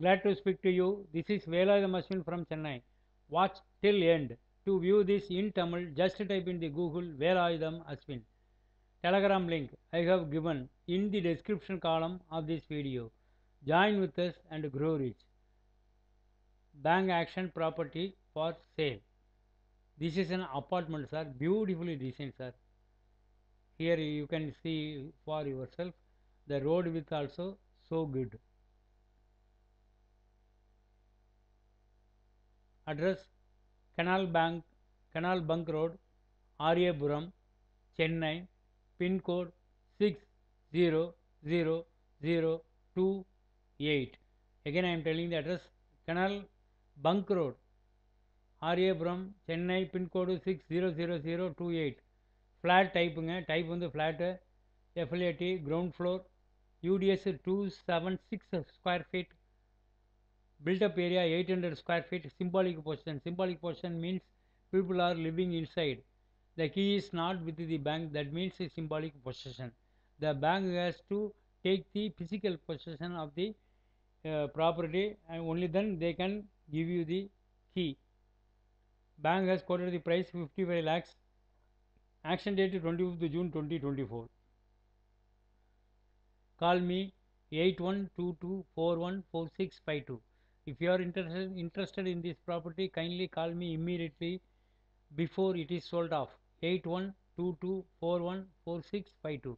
Glad to speak to you. This is Velayutham Aswin from Chennai. Watch till end. To view this in Tamil, just type in the Google Velayutham Aswin. Telegram link I have given in the description column of this video. Join with us and grow rich. Bank auction property for sale. This is an apartment, sir. Beautifully designed, sir. Here you can see for yourself the road width also so good. Address canal bank canal bank road Ariyapuram Chennai pincode six zero zero zero two eight. Again I am telling the address canal bank road Ariyapuram Chennai pincode six zero zero zero two eight. Flat டைப்புங்க type வந்து flat F L A T ground floor UDS two seven six square feet built-up area 800 square feet symbolic possession symbolic possession means people are living inside. The key is not with the bank. That means a symbolic possession. The bank has to take the physical possession of the uh, property and only then they can give you the key. Bank has quoted the price 55 lakhs. Auction date 25th june 2024 call me 8122414652 if you are interested interested in this property kindly call me immediately before it is sold off. 8122414652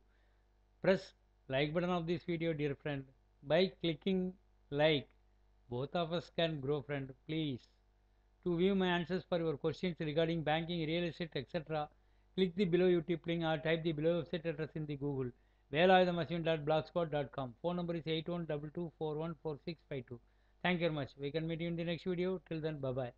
press like button of this video dear friend. By clicking like both of us can grow friend. Please to view my answers for your questions regarding banking real estate etc click the below youtube link or type the below website address in the google. Velayudhamashwin.blogspot.com phone number is 8122414652 thank you very much. We can meet you in the next video. Till then bye bye